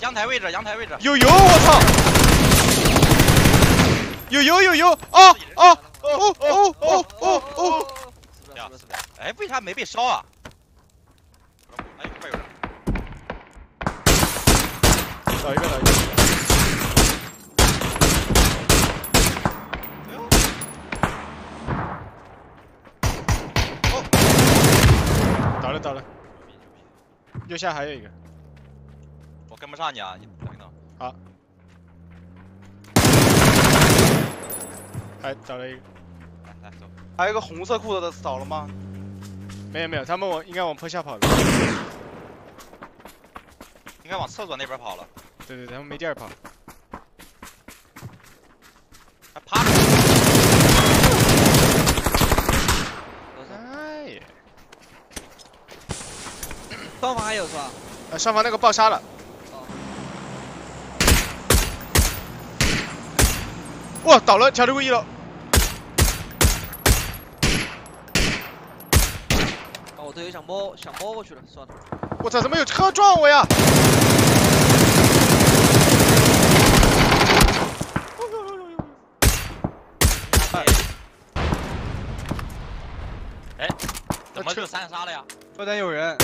阳台位置，阳台位置。有油，我操！有油有油！哦哦哦哦哦哦哦！哎，为啥没被烧啊？哎，这边有人。找一个，找一个。哦，倒了倒了。右下还有一个。我跟不上你啊，你等一等。好。还找了一个。来来走。还有一个红色裤子的扫了吗？没有没有，他们往应该往坡下跑了。应该往厕所那边跑了。对对，他们没地儿跑。还趴着。哎呀！上方还有是吧？呃，上方那个爆杀了。哇，倒了，调这个一楼。我队友想摸，想摸过去了，算了。我操，怎么有车撞我呀？哎，怎么就三杀了呀？后边有人，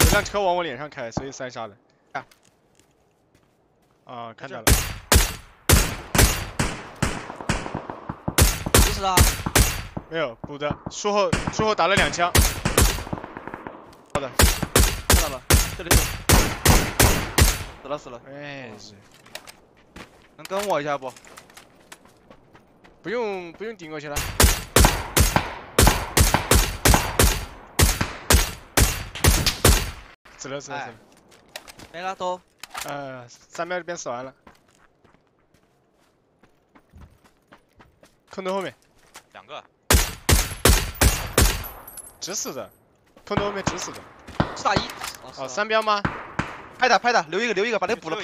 有辆车往我脸上开，所以三杀了。啊，啊，看到了。不是啊。没有补的，术后术后打了两枪。好的，看到了，这里是。死了死了。哎是。能跟我一下不？不用不用顶过去了。死了死了死了。没了都。呃，三秒这边死完了。空投后面。两个。直死的，碰到后面直死的，四打一，哦，三标吗？拍他拍他，留一个留一个，把那个补了。